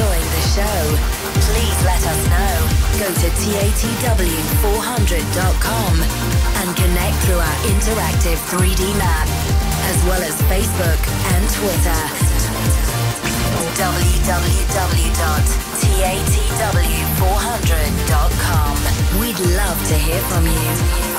Enjoying the show? Please let us know. Go to TATW400.com and connect through our interactive 3D map, as well as Facebook and Twitter. www.tatw400.com. We'd love to hear from you.